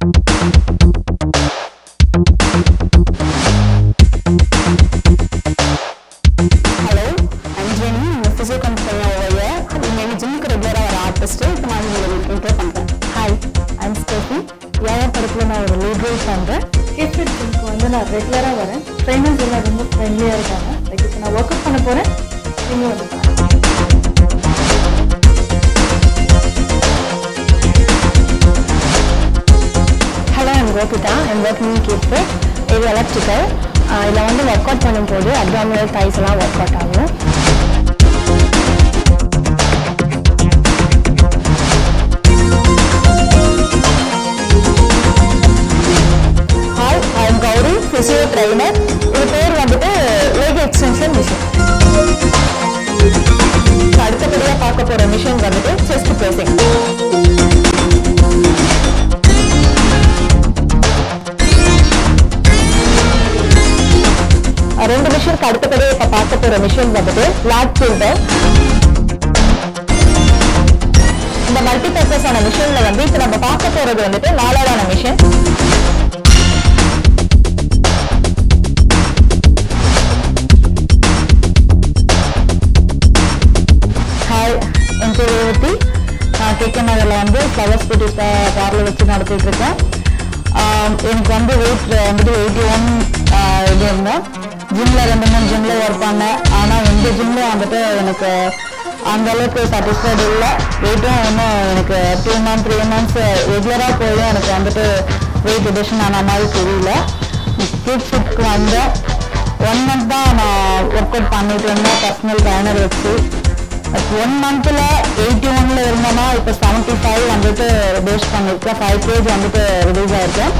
நான் பண்ணுறேன் ஐம் நான் பண்ணுறேன் வந்து நான் ரெகுலராக வரேன் ட்ரைனர்ஸ் எல்லாம் ரொம்ப ஃப்ரெண்ட்லியாக இருக்காங்க லைக் இப்போ நான் ஒர்க் அவுட் பண்ண போகிறேன் நீங்கள் வந்து ஹலோ தான். கோபிதா ஐம் ஒர்க்கிங் கீப்பு இது எலக்ட்ரிக்கல் இதில் வந்து ஒர்க் அவுட் பண்ணும்போது அப்டாமினல் தைஸ் எல்லாம் ஒர்க் அவுட் ஆகும். Hi I am Gauri physio trainer ரெண்டு மிஷினுக்கு அடுத்தபடியே இப்போ பார்க்க போகிற மிஷின் வந்துட்டு லாட் பிரிண்டர் இந்த மல்டி பர்பஸ் ஆன மிஷின்ல வந்து இப்போ நம்ம பார்க்க போகிறது வந்துட்டு நாலாவதான மிஷின் ஹாய் என் பேர் நான் கேகே நகரில் வந்து ஃப்ளவர்ஸ் பியூட்டி பார்லர் வச்சு நடத்திட்டு இருக்கேன். எனக்கு வந்து வெயிட் வந்துட்டு எயிட்டி ஒன் இது இருந்தேன். ஜிம்மில் ரெண்டு மூணு ஜிம்மில் ஒர்க் பண்ணேன் ஆனால் இந்த ஜிம்மில் வந்துட்டு எனக்கு அந்த அளவுக்கு சாட்டிஸ்ஃபைடு இல்லை. வெயிட்டும் இன்னும் எனக்கு டூ மந்த் த்ரீ மந்த்ஸ் ரெகுலராக போய் எனக்கு வந்துட்டு வெயிட் ரிடக்ஷன் ஆன மாதிரி தெரியல. கீப் ஃபிட்க்கு வந்தேன். ஒன் மந்த் தான் நான் ஒர்க் அவுட் பண்ணிட்டு இருந்தேன் பர்சனல் ட்ரைனர் வச்சு. ஒன் மந்த்தில் எயிட்டி ஒன்ல இருந்தேன்னா இப்போ செவன்ட்டி ஃபைவ் வந்துட்டு ரிடியூஸ் பண்ணியிருக்கேன் ஃபைவ் கேஜ் வந்துட்டு ரிலீஸ் ஆயிருக்கேன்.